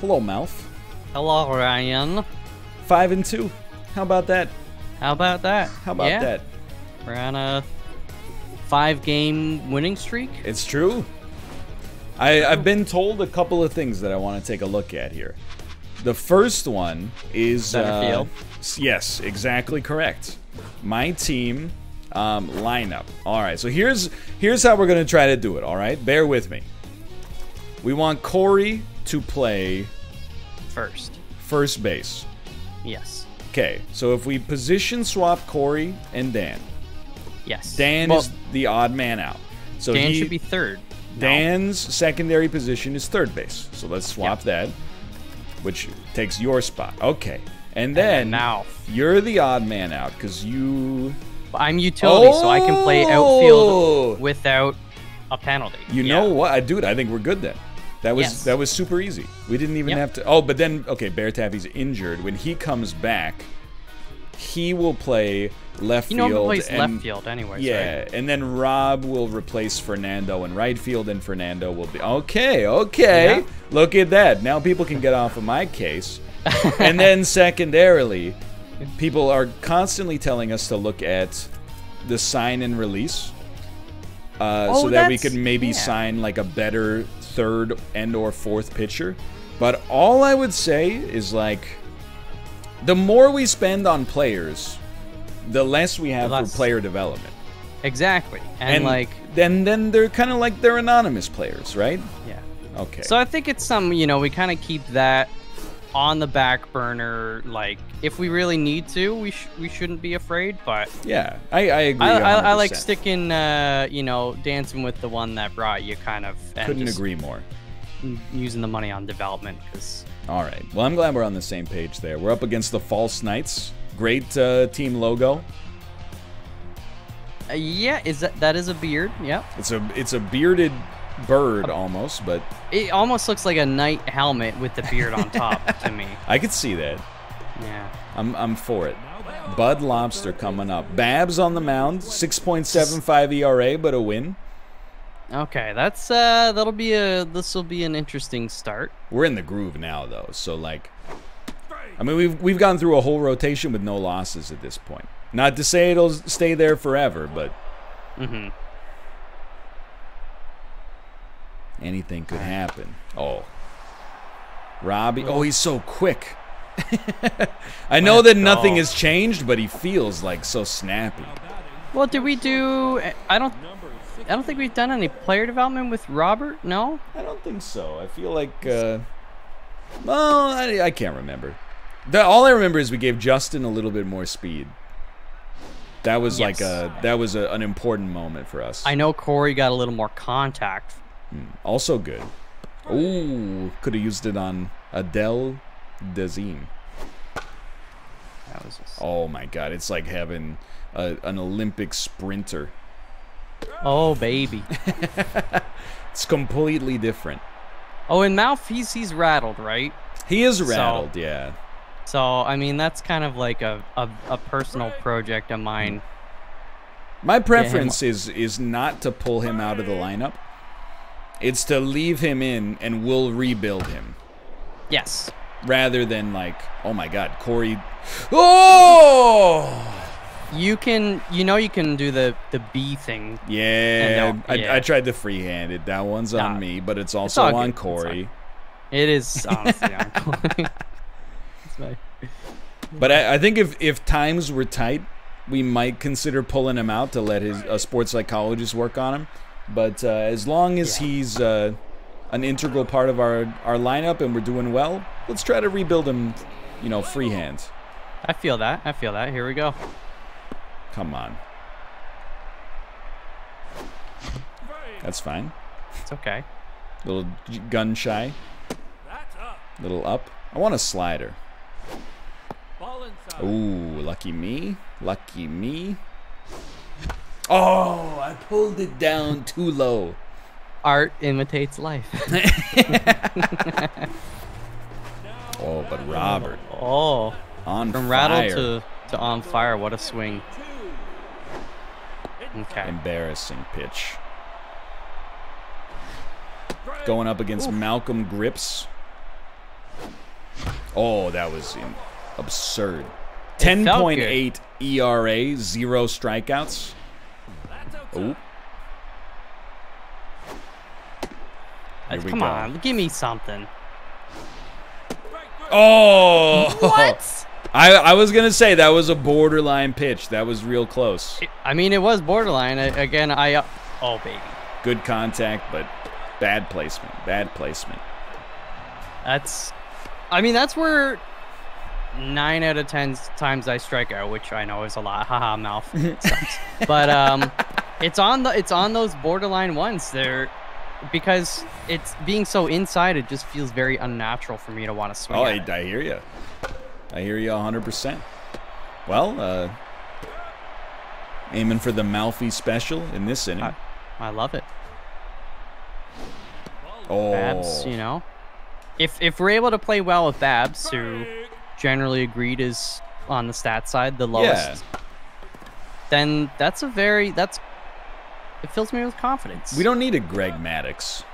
Hello, Malf. Hello, Ryan. Five and two. How about that? How about that? How about yeah, that? We're on a five-game winning streak. It's true. I, I've been told a couple of things that I want to take a look at here. The first one is uh, yes, exactly correct. My team um, lineup. All right, so here's here's how we're gonna try to do it. All right, bear with me. We want Corey to play First. first base. Yes. Okay, so if we position swap Corey and Dan, Yes. Dan well, is the odd man out. So Dan he, should be third. No. Dan's secondary position is third base. So let's swap that, which takes your spot. Okay. And then then now. you're the odd man out because you I'm utility, so I can play Oh! outfield without a penalty. you Yeah. know what, I dude, I think we're good then. That was Yes. that was super easy. We didn't even Yep. have to. Oh, but then okay, Bear Taffy's injured. When he comes back, he will play left You know field. who plays and, left field anyways, Yeah, right? and then Rob will replace Fernando in right field, and Fernando will be okay. Okay, Yeah. look at that. Now people can get off of my case. and then secondarily, people are constantly telling us to look at the sign and release, uh, Oh, so that we could maybe yeah. sign like a better third and or fourth pitcher. But all I would say is like, the more we spend on players, the less we have less. for player development. Exactly. And, like, then then they're kind of like they're anonymous players, right? yeah. Okay. So I think it's some, you know, we kind of keep that on the back burner. Like, if we really need to, we sh- we shouldn't be afraid. But yeah, I, I agree. I, I, I like sticking, uh, you know, dancing with the one that brought you, kind of. Couldn't agree more. Using the money on development because All right. Well, I'm glad we're on the same page there. We're up against the False Knights. Great uh, team logo. uh, yeah, is that that is a beard? Yep. It's a it's a bearded bird almost, but It almost looks like a knight helmet with the beard on top to me. I could see that. Yeah. I'm I'm for it. Bud Lobster coming up. Babs on the mound, 6.75 ERA, but a win. Okay, that's uh that'll be a this will be an interesting start. We're in the groove now, though. So like, I mean, we've we've gone through a whole rotation with no losses at this point. Not to say it'll stay there forever, but Mhm. Anything could happen. Oh, Robbie. Oh, he's so quick. I know that nothing has changed, but he feels like so snappy. Well, did we do I don't I don't think we've done any player development with Robert. No? I don't think so. I feel like, uh, well, I, I can't remember. The, all I remember is we gave Justin a little bit more speed. That was like a that was a, an important moment for us. I know Corey got a little more contact. Hmm, also good. Ooh, could have used it on Adele Dazim. That was Oh my God, it's like having a, an Olympic sprinter. Oh, baby. It's completely different. Oh, and Malf he's he's rattled, right? He is So- rattled, yeah. So, I mean, that's kind of like a a, a personal project of mine. My preference is is not to pull him out of the lineup. It's to leave him in and we'll rebuild him. Yes. Rather than like, oh my god, Corey Oh You can you know you can do the the B thing. Yeah, And I. I tried the freehand it. That one's on Nah, me, but it's also good, on it's all Corey. It is honestly on Corey. It's my- But I, I think if if times were tight, we might consider pulling him out to let his a sports psychologist work on him. But uh, as long as Yeah. he's uh, an integral part of our our lineup and we're doing well, let's try to rebuild him. You know, freehand. I feel that. I feel that. Here we go. Come on. That's fine. It's okay. Little gun shy. Little up. I want a slider. Ooh, lucky me. Lucky me. Oh, I pulled it down too low. Art imitates life. Oh, but Robert oh, on from fire. rattle to to on fire. What a swing. Okay. Embarrassing pitch. Going up against Malcolm Grips. Oh, that was absurd. 10.8 ERA, E zero strikeouts. Oh, Here Come go. on, give me something. oh! What? I I was gonna say that was a borderline pitch. That was real close. I mean, it was borderline. I, again, I. Uh, oh baby, Good contact, but bad placement. Bad placement. that's. I mean, that's where nine out of ten times I strike out, which I know is a lot. Haha, Malf. But um, it's on the it's on those borderline ones. They're because it's being so inside. It just feels very unnatural for me to want to swing. Oh, I. I hear you. I hear you 100%. Well, uh, aiming for the Malfi special in this inning. I- I love it. oh, Babs, you know, if if we're able to play well with Babs, who generally agreed is on the stat side the lowest, then that's a very that's it fills me with confidence. we don't need a Greg Maddux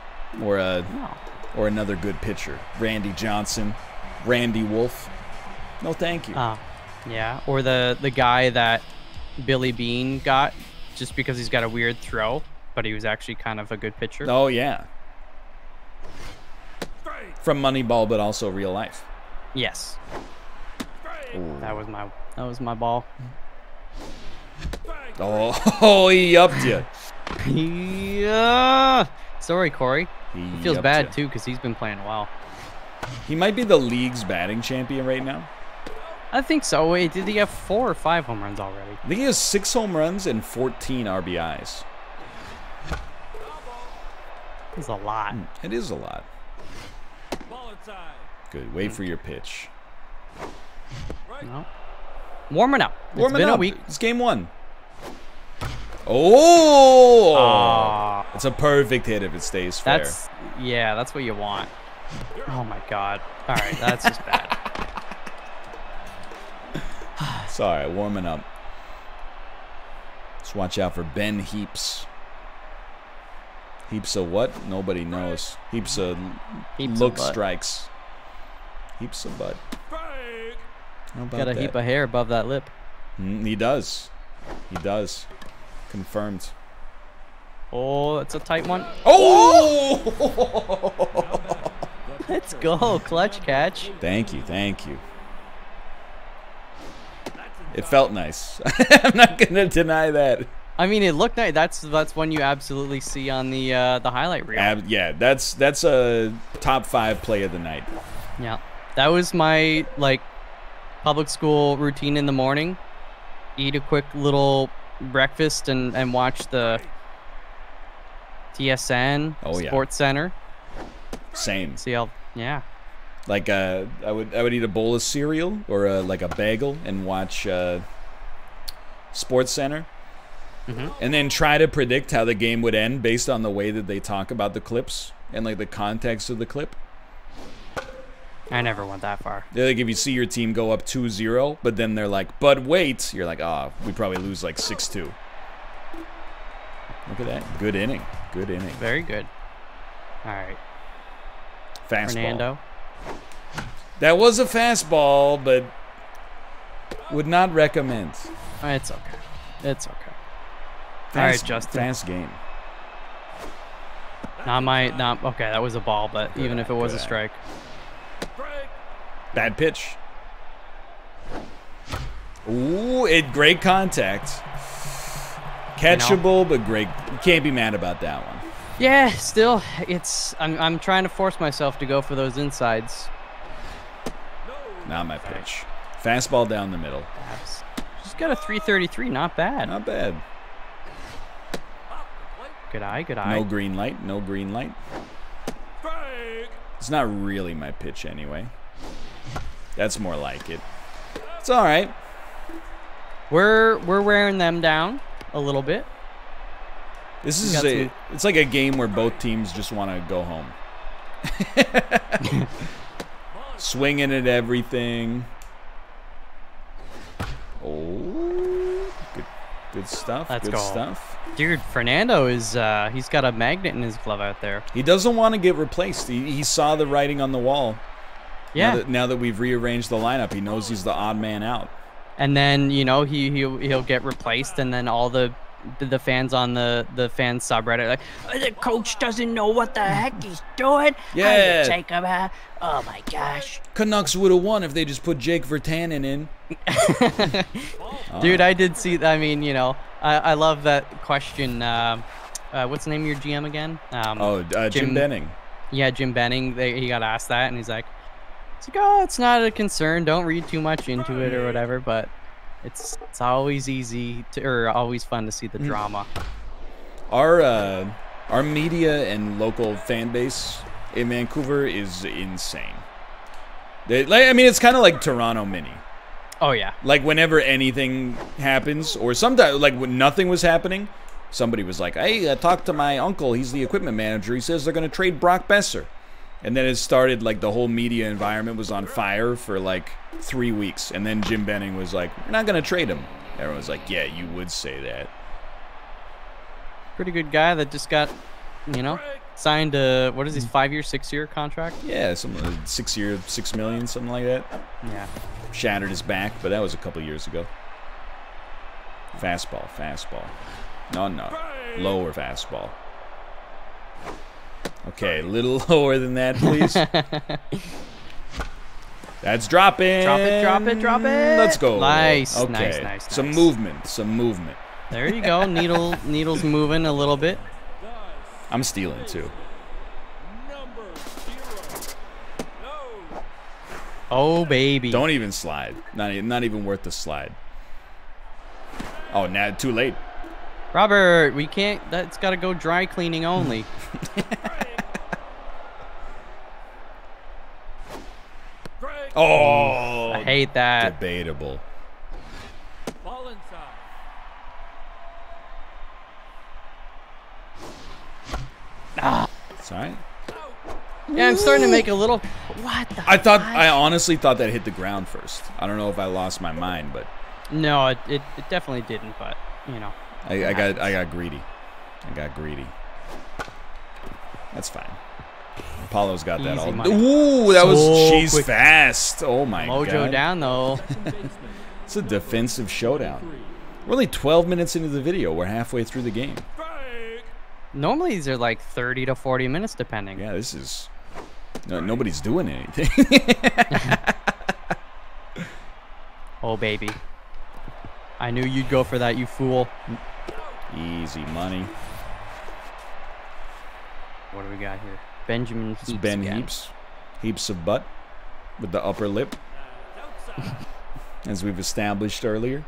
or a No. or another good pitcher. Randy Johnson, Randy Wolf. No, thank you. Uh, yeah, or the the guy that Billy Beane got just because he's got a weird throw, but he was actually kind of a good pitcher. oh yeah. From Moneyball, but also real life. Yes, Ooh. that was my that was my ball. Oh, he upped you. Yeah. Sorry, Corey. He feels upped bad too because he's been playing well. He might be the league's batting champion right now. I think so. Wait, did he have four or five home runs already? I think he has six home runs and 14 RBIs. It's a lot. Hmm, it is a lot. Good. Wait for your pitch. No. Warming up. It's Warming been up. a week. It's game one. Oh! Aw, It's a perfect hit if it stays fair. that's yeah, that's what you want. Oh my god. All right, that's just bad. Sorry, warming up. Just watch out for Ben Heaps. Heaps of what? Nobody knows. Heaps of Heaps of look butt. strikes. Heaps of butt. How about Got a that? heap of hair above that lip. Mm, he does. He does. Confirmed. Oh, it's a tight one. Oh! Let's go, clutch catch. thank you, thank you. It felt nice. I'm not gonna deny that. I mean, it looked nice. That's that's one you absolutely see on the uh, the highlight reel. Ab- yeah, that's that's a top five play of the night. Yeah. That was my like public school routine in the morning. Eat a quick little breakfast and and watch the TSN Oh, yeah. Sports Center. Same. See how yeah. Like uh, I would I would eat a bowl of cereal or uh like a bagel and watch uh, Sports Center, Mhm. and then try to predict how the game would end based on the way that they talk about the clips and like the context of the clip. I never went that far. They're like if you see your team go up 2-0, but then they're like, but wait, you're like, ah, we probably lose like 6-2. Look at that. Good inning. Good inning. Very good. All right, Fastball. Fernando. That was a fastball, but would not recommend. It's okay. It's okay. Fast, All right, Justin. Fast game. Not my not okay. That was a ball, but even if it was a good. strike, Bad pitch. Ooh, it great contact. Catchable, but great. You can't be mad about that one. yeah. Still, it's I'm I'm trying to force myself to go for those insides. Not my pitch. Fastball down the middle. Just got a 333. Not bad. Not bad. Good eye. Good eye. No green light. No green light. It's not really my pitch anyway. That's more like it. It's all right. We're we're wearing them down a little bit. This is a. some- It's like a game where both teams just want to go home. Swinging at everything. Oh, good, good stuff. Let's good go. stuff. Dude, Fernando is uh he's got a magnet in his glove out there. He doesn't want to get replaced. He, he saw the writing on the wall. Yeah. Now that, now that we've rearranged the lineup, he knows he's the odd man out. and then you know he he'll, he'll get replaced, and then all the the fans on the the fan subreddit like "Oh, the coach doesn't know what the heck he's doing. Yeah. take him out. Oh my gosh, Canucks would have won if they just put Jake Virtanen in. dude, I did see. That. I mean, you know, I I love that question. Uh, uh, what's the name of your GM again? Um, Oh, uh, Jim, Jim- Benning. Yeah, Jim Benning. They, he got asked that, and he's like, "It's like, oh, it's not a concern. Don't read too much into it or whatever." But it's it's always easy to, or always fun to see Mm. the drama. Our uh, our media and local fan base in Vancouver is insane. They, like, I mean, it's kind of like Toronto mini. Oh yeah, Like whenever anything happens, or sometimes like when nothing was happening, somebody was like, "Hey, I talked to my uncle. He's the equipment manager. He says they're going to trade Brock Boeser." And then it started like the whole media environment was on fire for like three weeks. And then Jim Benning was like, "We're not going to trade him." Everyone was like, "Yeah, you would say that." pretty good guy that just got, you know, signed a what is his five year, six year contract? Yeah, some uh, six year, six million, something like that. Yeah. Shattered his back, but that was a couple years ago. Fastball, fastball. No, no. Lower fastball. Okay, a little lower than that, please. That's dropping. Drop it, drop it, drop it. Let's go. Nice, okay. nice, nice, Some nice. movement, some movement. There you go. Needle needle's moving a little bit. I'm stealing too. Oh baby. Don't even slide. Not, e- not even worth the slide. Oh, now too late. Robert, we can't. That's got to go dry cleaning only. Oh, I hate that. debatable. Ball inside. It's all right. Yeah, I'm starting to make a little. What the? I thought fuck? I honestly thought that hit the ground first. I don't know if I lost my mind, but No, it, it, it definitely didn't. But you know. I, I got I got greedy. I got greedy. That's fine. Apollo's got that Easy all. money. Ooh, that was So she's quick. fast. Oh my Mojo god. down though. It's a defensive showdown. We're only 12 minutes into the video. We're halfway through the game. Normally these are like 30 to 40 minutes depending. Yeah, this is no, nobody's doing anything. Oh baby. I knew you'd go for that, you fool. Easy money. What do we got here? Benjamin It's Heaps Ben again. Heaps. Heaps of butt with the upper lip, as we've established earlier.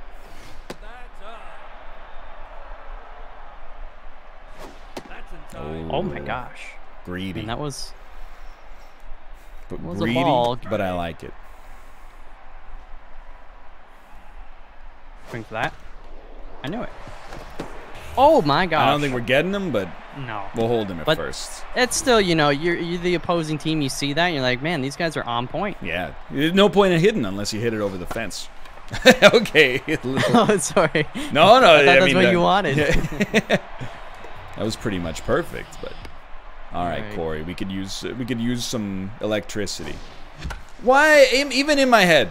Oh, Oh my gosh. Greedy. And that was but was greedy, ball. but I like it. for that. I knew it. Oh my gosh. I don't think we're getting them, but No. we'll hold him at But- first. It's still, you know, you're you're the opposing team. You see that, and you're like, man, these guys are on point. Yeah. There's no point in hitting unless you hit it over the fence. okay. oh, sorry. No, no. I thought that's mean, what that- you uh, wanted. that was pretty much perfect, but all right, Right. Corey, we could use uh, we could use some electricity. Why? Even in my head,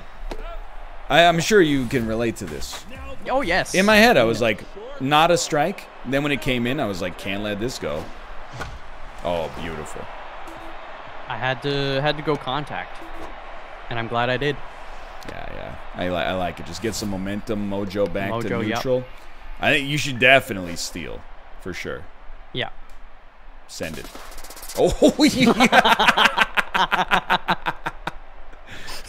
I, I'm sure you can relate to this. Oh yes. In my head, I was like, not a strike. Then when it came in, I was like, can't let this go. Oh, beautiful. I had to had to go contact, and I'm glad I did. Yeah, yeah. I, li- I like it. Just get some momentum, mojo back to Mojo, yep. neutral. I think you should definitely steal, for sure. Yeah. Send it. Oh, yeah.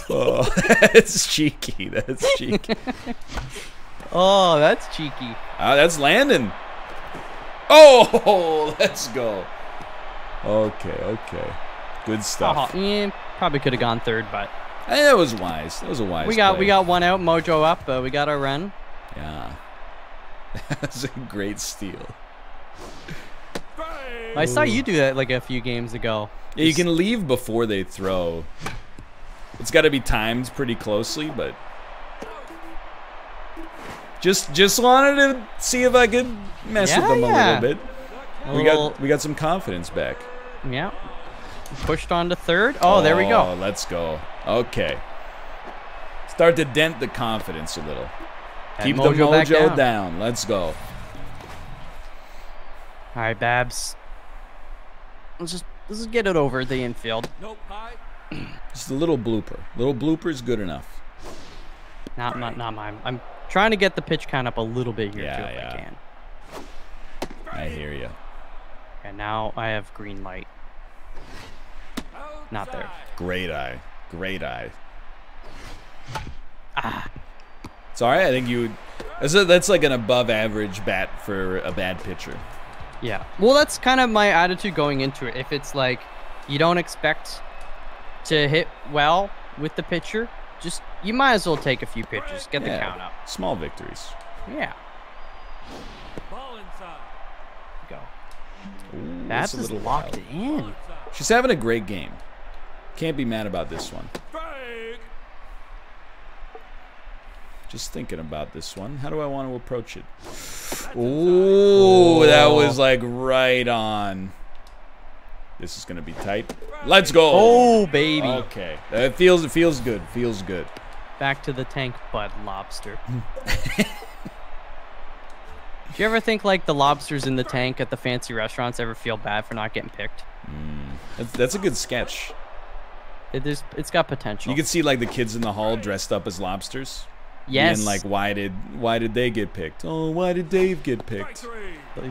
oh, that's cheeky. That's cheeky. Oh, that's cheeky. Ah, that's landing. Oh, let's go. Okay, okay. Good stuff. Oh, yeah, probably could have gone third, but that was wise. That was a wise we got play. we got one out. Mojo up. Uh, we got our run. Yeah. That's a great steal. I saw you do that like a few games ago. Yeah, you can leave before they throw. It's got to be timed pretty closely, but just just wanted to see if I could mess Yeah, with them a little bit. A we little, got we got some confidence back. yeah. Pushed on to third. Oh, there we go. Oh, let's go. Okay. Start to dent the confidence a little. That Keep mojo the back mojo down. down. Let's go. All right, Babs. Let's just let's just get it over the infield. Nope. Just a little blooper. Little blooper is good enough. Not not not mine. I'm trying to get the pitch count up a little bit here Yeah, too if yeah. I can. I hear you. Okay, now I have green light. Not there. Great eye. Great eye. Ah, It's all right. I think you. That's, a, that's like an above average bat for a bad pitcher. yeah. Well, that's kind of my attitude going into it. If it's like you don't expect to hit well with the pitcher, just you might as well take a few pitches, get the count up. Small victories. Yeah. Ball inside. Go. Ooh, That's that's a little locked wild. in. She's having a great game. Can't be mad about this one. Strike. Just thinking about this one. How do I want to approach it? Ooh, that was like right on. This is gonna be tight. Let's go. Oh, baby. Okay. It feels it feels good. Feels good. Back to the tank, bud lobster. Hmm. Do you ever think like the lobsters in the tank at the fancy restaurants ever feel bad for not getting picked? Hmm. That's, that's a good sketch. It, there's, it's got potential. You could see like the kids in the hall dressed up as lobsters. yes. And like why did why did they get picked? Oh, why did Dave get picked?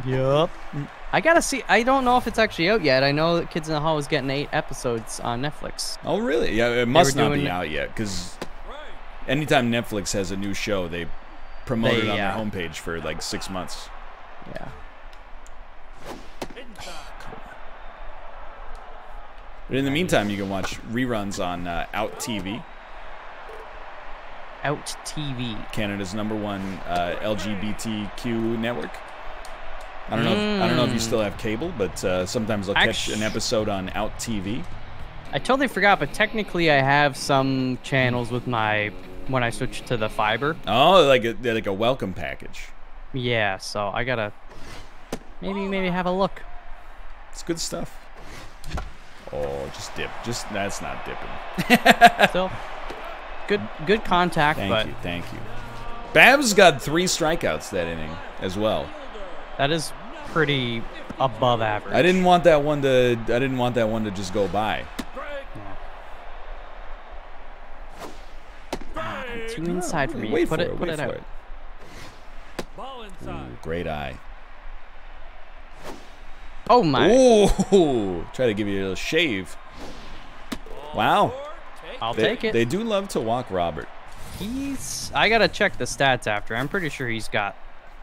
Yup. I gotta see. I don't know if it's actually out yet. I know that Kids in the Hall was getting eight episodes on Netflix. Oh really? Yeah, it must not be out yet because. Anytime Netflix has a new show, they promote it on yeah. their homepage for like six months. Yeah. Inside. But in the meantime, you can watch reruns on uh, Out TV, Out TV. Canada's number one uh, LGBTQ network. I don't know. If, I don't know if you Mm. still have cable, but uh, sometimes I'll catch Actu- an episode on Out TV. I totally forgot, but technically I have some channels with my when I switch to the fiber. Oh, like a like a welcome package. Yeah, so I gotta maybe maybe have a look. It's good stuff. Oh, just dip. Just that's not dipping. Still, good good contact, Thank but you, thank you. Babs got three strikeouts that inning as well. that is pretty above average. I didn't want that one to. I didn't want that one to just go by. Strike. Yeah. Too inside for me. Wait put for it, it. put wait it out. it. Ball Ooh, mm, great eye. Oh my! Ooh, try to give you a little shave. Wow. I'll They, take it. they do love to walk Robert. He's. I gotta check the stats after. I'm pretty sure he's got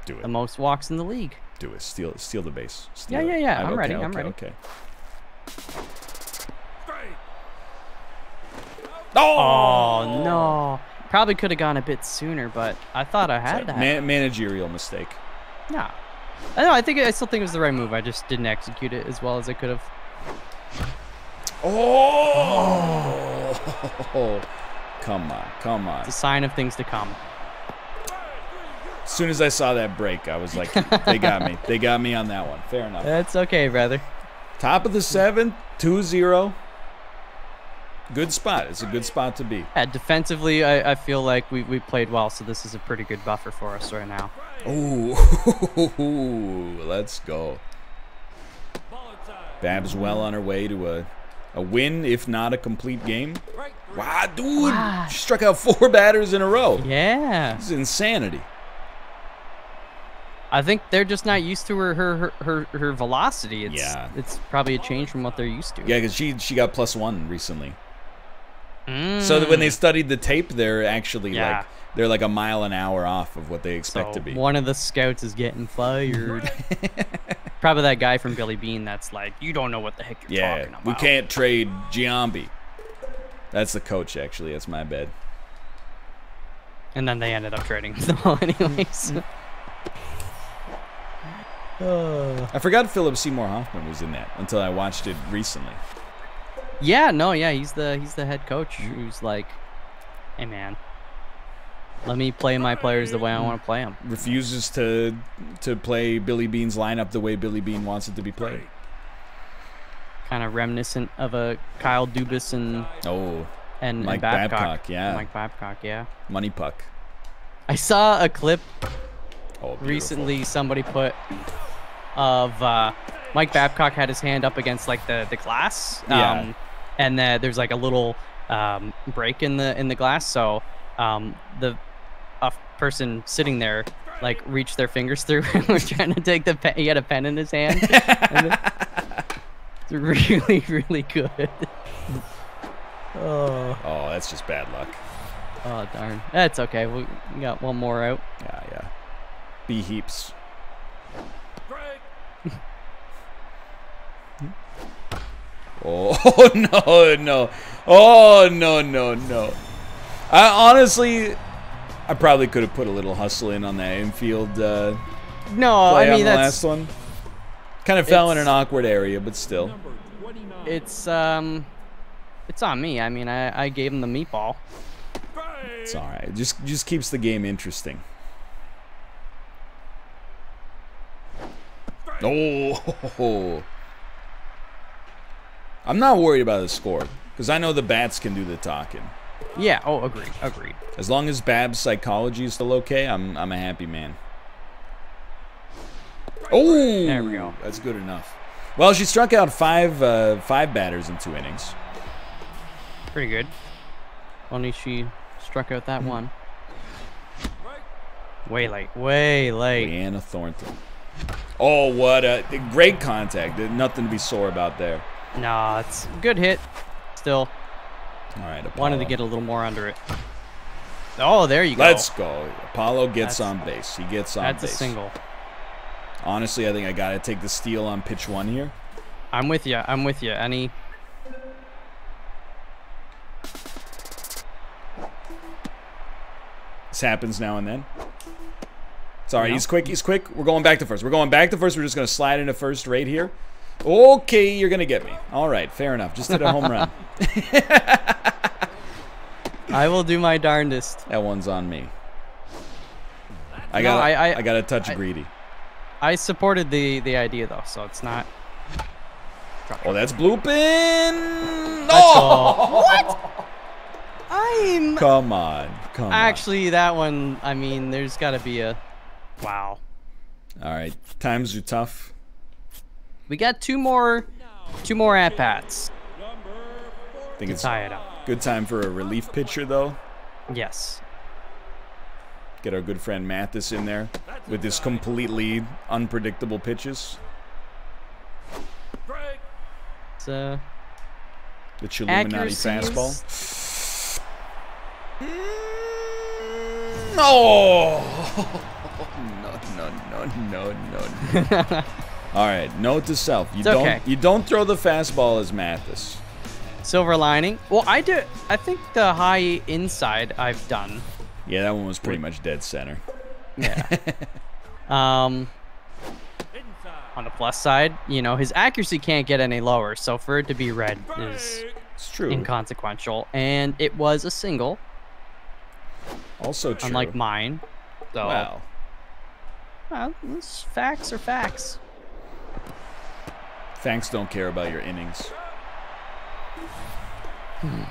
Do it. the most walks in the league. Do it. Steal steal the base. Steal Yeah, yeah, yeah, I- I'm okay, ready, Okay, I'm ready. Okay. Strike. Oh no! Probably could have gone a bit sooner, but I thought I had that. Man- managerial mistake. Nah. I know. I think I still think it was the right move. I just didn't execute it as well as I could have. Oh. Come on, come on. It's a sign of things to come. As soon as I saw that break, I was like, they got me. They got me on that one. Fair enough. That's okay, brother. Top of the seventh, 2-0. Good spot. It's a good spot to be. Yeah, defensively, I, I feel like we, we played well, so this is a pretty good buffer for us right now. Ooh, let's go. Babs well on her way to a, a win, if not a complete game. Wow, dude. Wow. She struck out four batters in a row. Yeah. This is insanity. I think they're just not used to her her her, her, her velocity. It's Yeah. it's probably a change from what they're used to. Yeah, because she, she got plus one recently. So that when they Mm. studied the tape, they're actually Yeah. like they're like a mile an hour off of what they expect So to be. one of the scouts is getting fired. probably that guy from Billy Beane that's like, you don't know what the heck you're yeah, talking about. we can't trade Giambi. That's the coach, actually. That's my bad. And then they ended up trading them all anyways. I forgot Philip Seymour Hoffman was in that until I watched it recently. Yeah, no, yeah, he's the he's the head coach who's like, hey man, let me play my players the way I want to play them. Refuses to to play Billy Beane's lineup the way Billy Beane wants it to be played. kind of reminiscent of a Kyle Dubas and Oh, and, and Mike Babcock. Babcock, yeah. Mike Babcock, yeah. money puck. I saw a clip Oh, recently. Somebody put of uh, Mike Babcock had his hand up against like the the glass. Yeah. And uh, there's like a little um, break in the in the glass, so um, the a person sitting there like reached their fingers through and was trying to take the pen. He had a pen in his hand. It's really, really good. oh, Oh, that's just bad luck. oh darn. That's okay. We we got one more out. Yeah, yeah. B heaps. Break. Oh no, no. Oh no, no, no. I honestly, I probably could have put a little hustle in on that infield uh, No, play I on mean the that's last one. Kind of fell in an awkward area, but still. It's um, it's on me. I mean, I I gave him the meatball. It's all right. Just just keeps the game interesting. Oh, I'm not worried about the score because I know the bats can do the talking. Yeah. Oh, agreed. Agreed. As long as Bab's psychology is still okay, I'm I'm a happy man. Oh, There we go. That's good enough. Well, she struck out five uh, five batters in two innings. Pretty good. Only she struck out Hmm. that one. Way late. Way late. Leanna Thornton. Oh, what a great contact! Nothing to be sore about there. No, it's a good hit. Still All right, Apollo. wanted to get a little more under it. Oh, there you go. Let's go. Apollo gets That's- on base. He gets on That's base. That's a single. Honestly, I think I gotta take the steal on pitch one here. I'm with you. I'm with you. Any. This happens now and then. It's all right. No. He's quick. He's quick. We're going back to first. We're going back to first. We're just going to slide into first right here. Okay, you're going to get me. All right, fair enough. Just hit a home run. I will do my darndest. That one's on me. I No, got. I- I, I- got to touch I- greedy. I supported the the idea though, so it's not. Oh, that's blooping. Let's Oh, go. I'm come on, come actually that one. I mean, there's got to be a. Wow. All right, times are tough. We got two more, two more at bats. I think it's Tie it up. good time for a relief pitcher though. Yes. Get our good friend Mathis in there with his completely unpredictable pitches. Break. It's uh. The Chilluminati fastball. is- No! no, no, no, no, no. All right, note to self: you It's don't okay. you don't throw the fastball as Mathis. Silver lining. Well, I do. I think the high inside I've done. Yeah, that one was pretty much dead center. Yeah. um, on the plus side, you know, his accuracy can't get any lower, so for it to be red is It's true. inconsequential. And it was a single, also true. unlike mine. So, Wow. well, facts are facts. Thanks. Don't care about your innings. Hmm.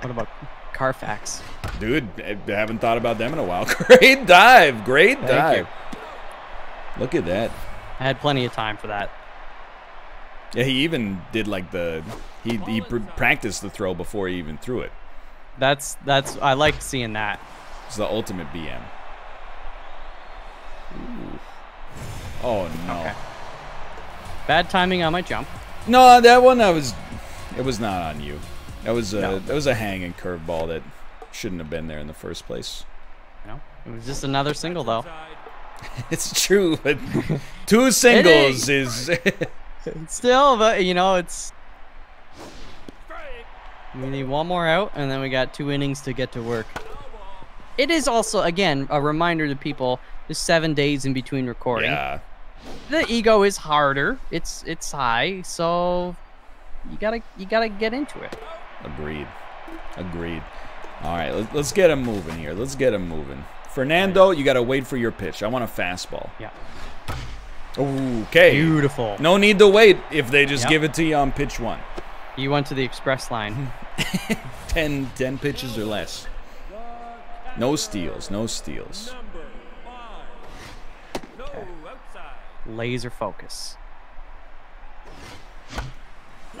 What about Carfax? Dude, I haven't thought about them in a while. Great dive. Great Thank dive. you. Look at that. I had plenty of time for that. Yeah, he even did like the he he pr- practiced the throw before he even threw it. That's that's I like seeing that. It's the ultimate BM. Oh no. Okay. Bad timing on my jump. No, that one I was it was not on you. That was a No. that was a hanging curveball that shouldn't have been there in the first place. You know, it was just another single though. It's true, but two singles is Still, but you know, it's we need one more out, and then we got two innings to get to work. It is also again a reminder to people: there's seven days in between recording. yeah. The ego is harder. It's it's high, so you gotta you gotta get into it. Agreed. Agreed. All right, let's, let's get him moving here. Let's get him moving. Fernando, you got to wait for your pitch. I want a fastball. Yeah. Okay. Beautiful. No need to wait if they just Yep. give it to you on pitch one. You went to the express line. 10, 10 pitches or less. No steals, no steals. Number five. No, outside. Laser focus.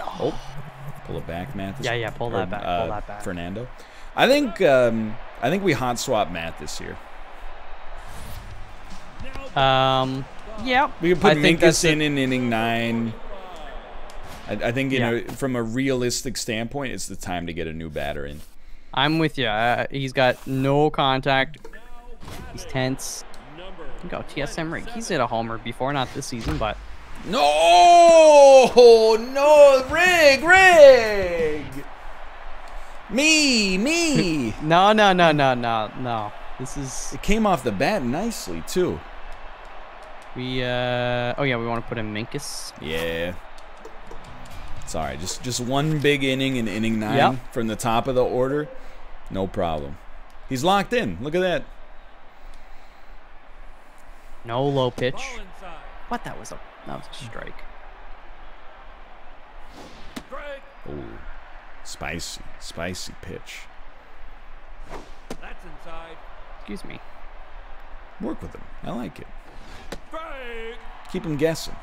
Oh, pull it back, Matt. Yeah, yeah, pull that back, pull that back. Fernando. I think um, I think we hot swap Matt this year. Um, yeah. We can put I think Minkus in in inning nine. I, I think you Yeah. know from a realistic standpoint, it's the time to get a new batter in. I'm with you. Uh, he's got no contact. He's tense. Go TSM rig. He's hit a homer before, not this season, but No, no, rig, rig. Me, me. no, no, no, no, no, no. This is it came off the bat nicely too. we. uh Oh yeah, we want to put in Minkus. Yeah. Sorry, right. Just just one big inning in inning nine Yep. from the top of the order. No problem. He's locked in. Look at that. No low pitch. What? That was a that was a strike. Strike. Oh, spicy, spicy pitch. That's inside. Excuse me. Work with him. I like it. Strike. Keep him guessing.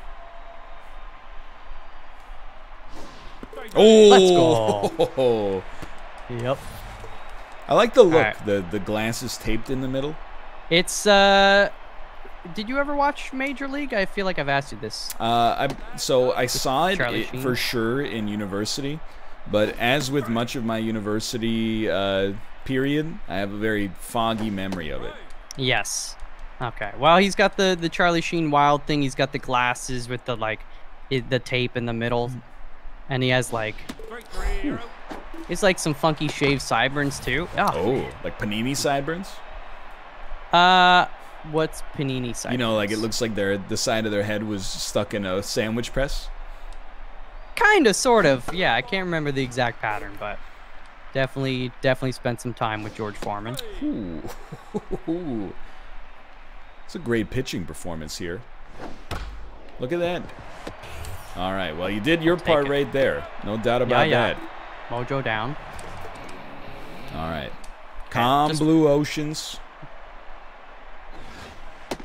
Strike. Oh, go. Yep. I like the look. right. The the glasses taped in the middle. It's uh. Did you ever watch Major League? I feel like I've asked you this. Uh, I so I saw it Charlie i- Sheen? for sure in university, but as with much of my university uh, period, I have a very foggy memory of it. Yes. Okay. Well, he's got the the Charlie Sheen wild thing. He's got the glasses with the like, the tape in the middle, and he has like, Strike three. You're out. it's like some funky shaved sideburns too. Oh. Oh, like panini sideburns. Uh, what's panini side? You know, like it looks like their the side of their head was stuck in a sandwich press. Kind of, sort of. Yeah, I can't remember the exact pattern, but definitely, definitely spent some time with George Foreman. Ooh. It's a great pitching performance here. Look at that. All right. Well, you did your part it. right there. No doubt about yeah. that. Mojo down. All right. Calm just- blue oceans.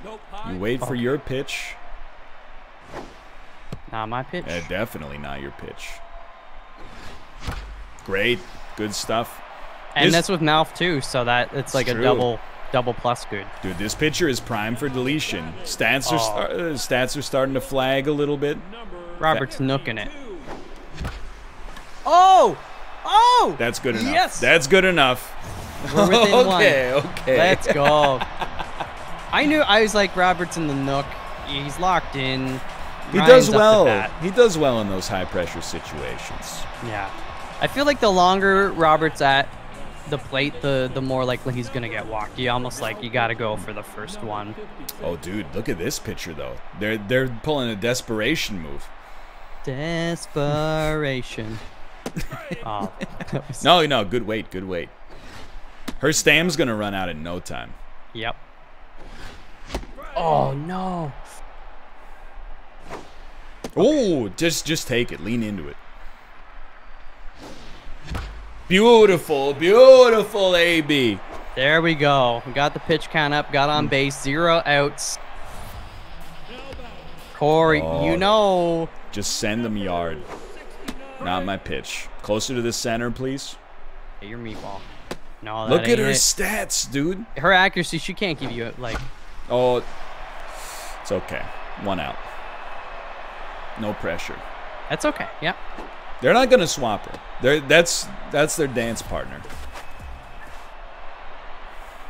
Nope. High. You wait for your pitch. Not my pitch. Uh, definitely not your pitch. Great. Good stuff. and this- that's with Malf too, so that it's like a true. double, double plus good. Dude, this pitcher is prime for deletion. Stats are Oh. star- uh, stats are starting to flag a little bit. Number Robert's nooking it. Oh, oh! That's good enough. Yes. That's good enough. We're within one. okay, okay. Let's go. I knew I was like Roberts in the nook. He's locked in. He Ryan's does well. He does well in those high pressure situations. Yeah. I feel like the longer Roberts at the plate, the the more likely he's gonna get walked. You almost like you gotta go for the first one. Oh, dude, look at this pitcher though. They're they're pulling a desperation move. Desperation. oh, was- No, no, good wait, good wait. Her stam's gonna run out in no time. Yep. Oh no. Oh, just just take it. Lean into it. Beautiful, beautiful AB. There we go. We got the pitch count up. Got on mm. base. Zero outs. Corey, Oh. you know. Just send them yard. Not my pitch. Closer to the center, please. Hey, your meatball. No, that Look at her it. stats, dude. Her accuracy, she can't give you like. Oh, it's okay. One out. No pressure. That's okay. Yep. They're not gonna swap her. They're, that's that's their dance partner.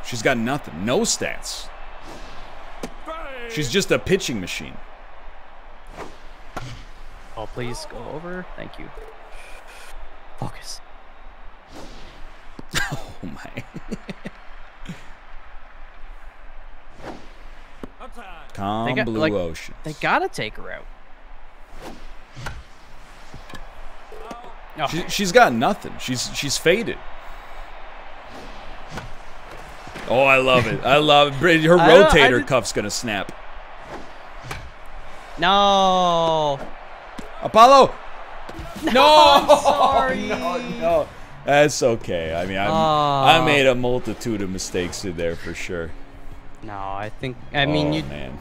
She's got nothing. No stats. She's just a pitching machine. Oh, please go over. Thank you. Focus. Oh my. Outside. Calm got- blue like, ocean. They gotta take her out. Oh, She, she's got nothing. She's she's faded. Oh, I love it. I love it. Her I don't- I rotator did- cuff's gonna snap. No. Apollo. No. I'm sorry. no, no. That's okay. I mean, I'm, I made a multitude of mistakes in there for sure. No, I think. I mean, oh, you. man.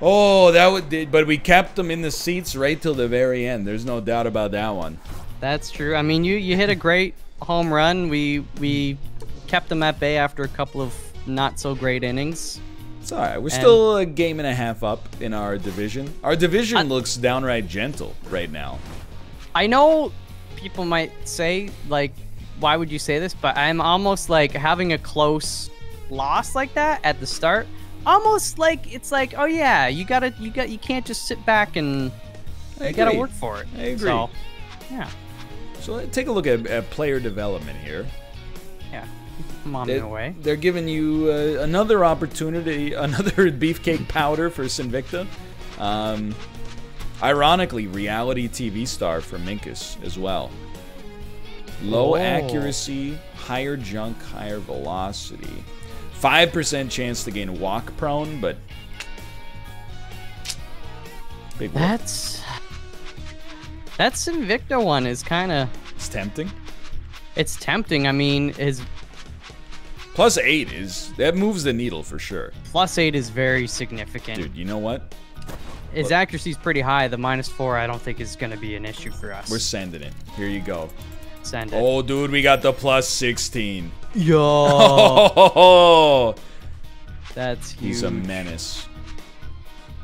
Oh, that would did, but we kept them in the seats right till the very end. There's no doubt about that one. That's true. I mean, you you hit a great home run. We we kept them at bay after a couple of not so great innings. It's all right. We're And- still a game and a half up in our division. Our division looks downright gentle right now. I know people might say like, why would you say this? But I'm almost like having a close loss like that at the start. Almost like it's like, oh yeah, you gotta, you got, you can't just sit back and I you gotta work for it. I agree. So, yeah, So let's take a look at, at player development here. yeah. I'm on They, way. They're giving you uh, another opportunity, another beefcake powder for Sinvicta. Um, ironically, reality TV star for Minkus as well. Low Oh. accuracy, higher junk, higher velocity. 5% chance to gain walk prone, but. Big whoop. That's that Invicta one is kind of It's tempting. it's tempting. I mean, his Plus 8 is. That moves the needle for sure. plus eight is very significant. Dude, you know what? His accuracy is pretty high. The minus four, I don't think is going to be an issue for us. We're sending it. Here you go. Send it. Oh, dude, we got the plus 16. Yo, Oh, that's huge. he's a menace.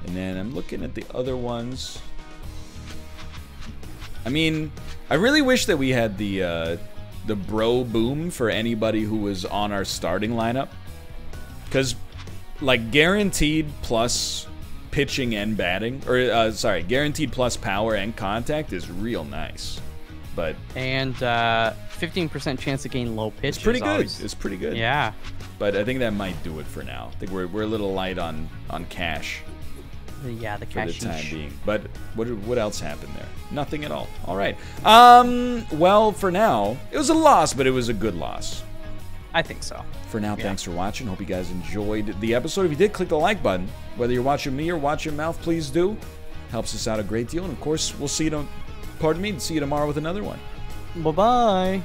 And then I'm looking at the other ones. I mean, I really wish that we had the uh, the bro boom for anybody who was on our starting lineup, because like guaranteed plus pitching and batting, or uh, sorry, guaranteed plus power and contact is real nice. But and uh, 15% chance to gain low pitch. it's pretty is good. always- It's pretty good. Yeah. But I think that might do it for now. I think we're, we're a little light on on cash Yeah, the cash. for the time being. But what what else happened there? Nothing at all. All right. Um. Well, for now, it was a loss, but it was a good loss. I think so. For now, Yeah. thanks for watching. Hope you guys enjoyed the episode. If you did, click the like button. Whether you're watching me or watching Malf, please do. Helps us out a great deal. And of course, we'll see you. Pardon me. and See you tomorrow with another one. Bye bye.